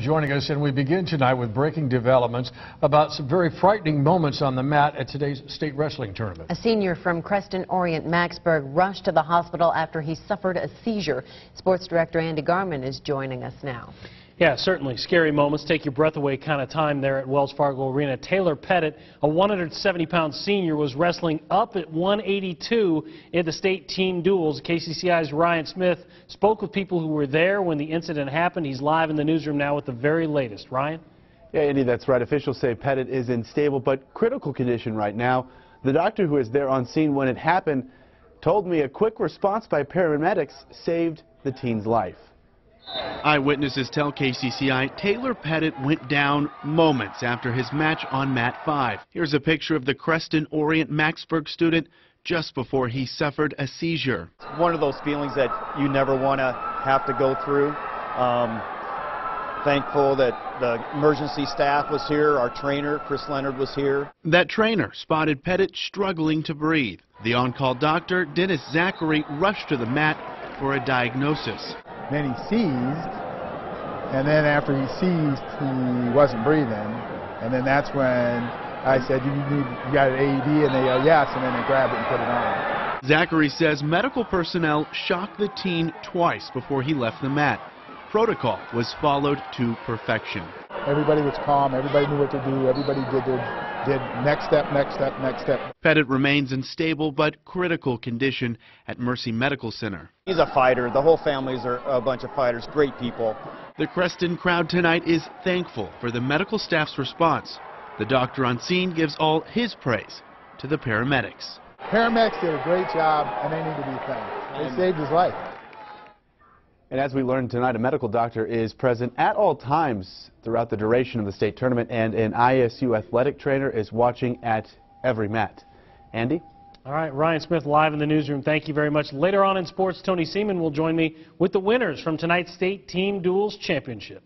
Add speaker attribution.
Speaker 1: joining us, and we begin tonight with breaking developments about some very frightening moments on the mat at today's state wrestling tournament.
Speaker 2: A senior from Creston Orient Macksburg rushed to the hospital after he suffered a seizure. Sports director Andy Garman is joining us now.
Speaker 3: Yeah, certainly. Scary moments, take your breath away kind of time there at Wells Fargo Arena. Taylor Pettit, a 170-pound senior, was wrestling up at 182 in the state team duels. KCCI's Ryan Smith spoke with people who were there when the incident happened. He's live in the newsroom now with the very latest. Ryan?
Speaker 4: Yeah, Andy, that's right. Officials say Pettit is in stable but critical condition right now. The doctor who was there on scene when it happened told me a quick response by paramedics saved the teen's life. Eyewitnesses tell KCCI Taylor Pettit went down moments after his match on mat 5. Here's a picture of the Creston Orient Macksburg student just before he suffered a seizure.
Speaker 5: One of those feelings that you never want to have to go through. Um, thankful that the emergency staff was here, our trainer, Chris Leonard, was here.
Speaker 4: That trainer spotted Pettit struggling to breathe. The on-call doctor, Dennis Zachary, rushed to the mat for a diagnosis.
Speaker 6: Then he seized, and then after he seized, he wasn't breathing. And then that's when I said, you need, you got an AED? And they go, yes, and then they grabbed it and put it on.
Speaker 4: Zachary says medical personnel shocked the teen twice before he left the mat. Protocol was followed to perfection.
Speaker 6: Everybody was calm. Everybody knew what to do. Everybody did their did next step, next step, next step.
Speaker 4: Pettit remains in stable but critical condition at Mercy Medical Center.
Speaker 5: He's a fighter. The whole families are a bunch of fighters, great people.
Speaker 4: The Creston crowd tonight is thankful for the medical staff's response. The doctor on scene gives all his praise to the paramedics.
Speaker 6: Paramedics did a great job, and they need to be thanked. They saved his life.
Speaker 4: And as we learned tonight, a medical doctor is present at all times throughout the duration of the state tournament, and an ISU athletic trainer is watching at every mat. Andy?
Speaker 3: All right, Ryan Smith live in the newsroom. Thank you very much. Later on in sports, Tony Seaman will join me with the winners from tonight's state team duels championship.